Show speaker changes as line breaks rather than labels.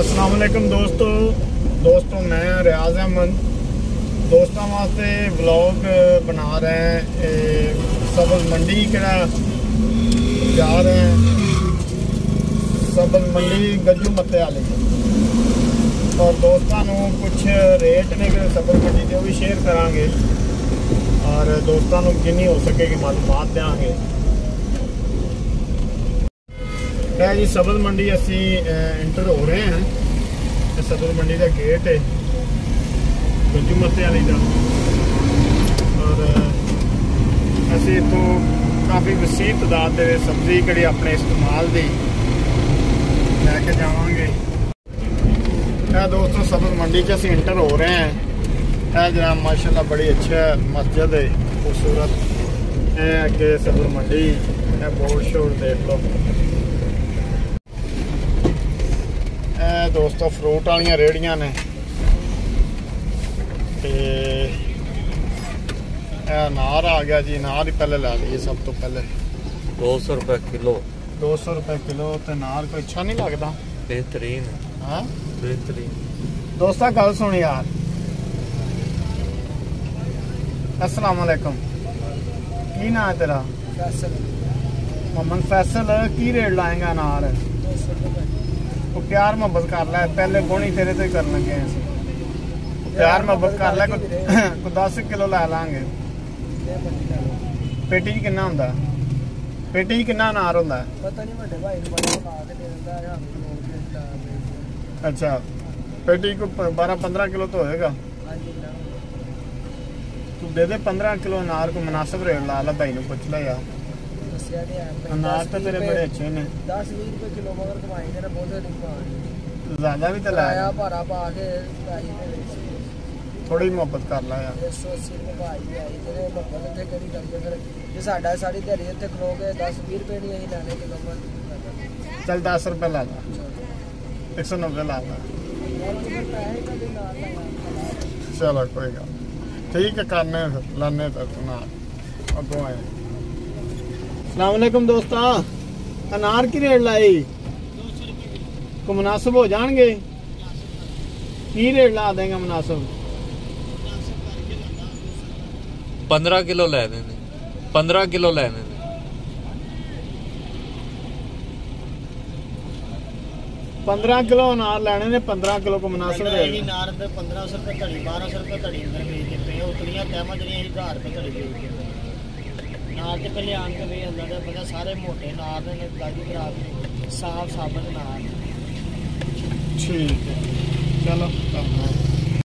ਅਸਲਾਮ ਵਾਲੇਕਮ ਦੋਸਤੋ। ਦੋਸਤੋ, ਮੈਂ ਰਿਆਜ਼ ਅਹਿਮਦ। ਦੋਸਤਾਂ ਵਾਸਤੇ ਵਲੌਗ ਬਣਾ ਰਹੇ ਹਾਂ। ਸਬਜ਼ ਮੰਡੀ ਕਿਹੜਾ ਜਾ ਰਹੇ ਹਾਂ? ਸਬਜ਼ ਮੰਡੀ ਗੱਜੂ ਮੱਤੇ ਵਾਲੀ। ਔਰ ਦੋਸਤਾਂ ਨੂੰ ਕੁਝ ਰੇਟ ਨੇ ਕਿ ਸਬਜ਼ ਮੰਡੀ ਦੇ, ਉਹ ਵੀ ਸ਼ੇਅਰ ਕਰਾਂਗੇ। ਔਰ ਦੋਸਤਾਂ ਨੂੰ ਜਿੰਨੀ ਹੋ ਸਕੇਗੀ ਮਾਲੂਮਾਤ ਦੇਵਾਂਗੇ ਹੈ ਜੀ ਸਬਜ਼ ਮੰਡੀ ਅਸੀਂ ਐਂਟਰ ਹੋ ਰਹੇ ਹਾਂ। ਇਹ ਸਬਜ਼ ਮੰਡੀ ਦਾ ਗੇਟ ਹੈ। ਗੱਜੂ ਮੱਤੇ ਵਾਲੀ ਦਾ। ਔਰ ਅਸੀਂ ਇੱਥੋਂ ਕਾਫੀ ਵਸੀਹ ਤਦਾਦ ਦੇ ਸਬਜ਼ੀ ਕਿਹੜੀ ਆਪਣੇ ਇਸਤੇਮਾਲ ਦੀ ਲੈ ਕੇ ਜਾਵਾਂਗੇ। ਇਹ ਦੋਸਤੋ ਸਬਜ਼ ਮੰਡੀ 'ਚ ਅਸੀਂ ਐਂਟਰ ਹੋ ਰਹੇ ਹਾਂ। ਇਹ ਜਨਾਬ, ਮਾਸ਼ਾਅੱਲਾ, ਬੜੀ ਅੱਛਾ ਮਸਜਿਦ ਹੈ। ਖੂਬਸੂਰਤ। ਇਹ ਅੱਗੇ ਸਬਜ਼ ਮੰਡੀ, ਇਹ ਬੋਰਡ ਸ਼ੋਰ ਦੇਖ ਲਓ। ਉਸ ਫਰੂਟ ਵਾਲੀਆਂ ਰੇੜੀਆਂ ਨੇ। ਤੇ ਇਹ ਨਾਰ ਆ ਗਿਆ ਜੀ ਨਾਰ ਹੀ ਪਹਿਲੇ ਲਾ ਲਈਏ ਸਭ ਤੋਂ ਪਹਿਲੇ।
200 ਰੁਪਏ ਕਿਲੋ।
200 ਰੁਪਏ ਕਿਲੋ ਤੇ ਨਾਰ ਕੋਈ ਅੱਛਾ ਨਹੀਂ ਲੱਗਦਾ।
ਬਿਹਤਰੀਨ
ਹਾਂ।
ਬਿਹਤਰੀਨ।
ਦੋਸਤਾ ਗੱਲ ਸੁਣ ਯਾਰ। ਅਸਲਾਮ ਅਲੈਕਮ। ਕੀ ਨਾਮ ਤੇਰਾ? ਫੈਸਲ। ਮਮਨ ਫੈਸਲ ਕੀ ਰੇਟ ਲਾਏਗਾ ਨਾਰ ਉਹ ਪਿਆਰ ਮੁਹੱਬਤ ਕਰ ਲੈ ਪਹਿਲੇ ਗੋਣੀ ਤੇਰੇ ਤੋਂ ਕਰਨ ਲੱਗੇ ਸੀ ਪਿਆਰ ਮੁਹੱਬਤ ਕਰ ਲੈ ਕੋਈ 10 ਕਿਲੋ ਲੈ ਲਾਂਗੇ। ਪੇਟੀ ਕਿੰਨਾ ਹੁੰਦਾ? ਪੇਟੀ ਕਿੰਨਾ ਨਾਰ ਹੁੰਦਾ?
ਪਤਾ ਨਹੀਂ ਵੱਡੇ ਭਾਈ ਨੂੰ ਪਾ ਕੇ ਦੇ ਦਿੰਦਾ
ਅੱਛਾ ਪੇਟੀ ਕੋ 12 15 ਕਿਲੋ ਤੋਂ ਹੋਏਗਾ। ਤੂੰ ਦੇ ਦੇ 15 ਕਿਲੋ ਨਾਰ ਕੋ ਮناسب ਰੇਟ ਲਾ ਲੈ ਭਾਈ ਨੂੰ ਪੁੱਛ ਲੈ ਯਾਰ।
ਦੱਸਿਆ ਆ
ਤਾਂ ਤੇਰੇ ਬੜੇ ਅੱਛੇ ਨੇ।
10 20 ਰੁਪਏ ਕਿਲੋ ਮਗਰ ਕਮਾਈ ਨੇ ਬਹੁਤੇ ਨਹੀਂ ਕਮਾਈ
ਜ਼ਿਆਦਾ ਵੀ ਤਾਂ
ਲਾਇਆ
ਲਾਇਆ
ਭਾਰਾ ਪਾ ਕੇ ਪਾਈ ਦੇ ਵਿੱਚ
ਥੋੜੀ ਮੁਹੱਬਤ ਕਰ ਲਾ ਯਾਰ।
180 ਰੁਪਏ ਭਾਈ ਆਈ ਜਿਹੜੇ ਮੱਬਲ ਇੱਥੇ ਕਿਹੜੀ ਕਰੀਏ ਫਿਰ ਜੇ ਸਾਡਾ ਸਾਡੀ ਦਿਹਾੜੀ ਇੱਥੇ ਖਲੋਗੇ 10 20 ਰੁਪਏ ਨਹੀਂ ਅਸੀਂ ਲੈਣੇ ਕਿਲੋ ਮਰ
ਚੱਲ 10 ਰੁਪਏ ਲਾ ਲਾ। 190 ਲਾ ਲਾ।
ਲਗਾ
ਚਲੋ ਕੋਈ ਗੱਲ। ਠੀਕ ਹੈ ਕਰਨੇ ਲਾਨੇ ਤਾਂ ਨਾ ਅੱਗੋਂ ਆਏ। ਅਸਲਾਮੁਅਲੈਕਮ ਦੋਸਤਾ ਅਨਾਰ ਕੀ ਰੇਟ ਲਾਈ ਕੋ ਮੁਨਾਸਬ ਹੋ ਜਾਣਗੇ ਕੀ ਰੇਟ ਲਾ ਦੇਗਾ ਮੁਨਾਸਬ
15 ਕਿਲੋ ਲੈ ਦੇਣੇ 15
ਕਿਲੋ ਲੈ ਦੇਣੇ पंद्रह किलो अनार लेने ने पंद्रह
किलो को मुनासिब रहेगा अनार पे पंद्रह सौ रुपये घड़ी बारह सौ रुपये घड़ी उतनी है कैमरा जी हजार रुपये घड़ी ਨਾਲ ਤੇ ਪਹਿਲੇ ਆਣ ਕੇ ਵੇਖ ਹੁੰਦਾ ਤੇ ਪਤਾ ਸਾਰੇ ਮੋਟੇ ਨਾਰ ਨੇ ਦਾਦੀ ਖਰਾਬ ਨੇ ਸਾਫ਼ ਸਾਬਤ ਨਾਲ।
ਠੀਕ ਹੈ। ਚਲੋ, ਧੰਨਵਾਦ।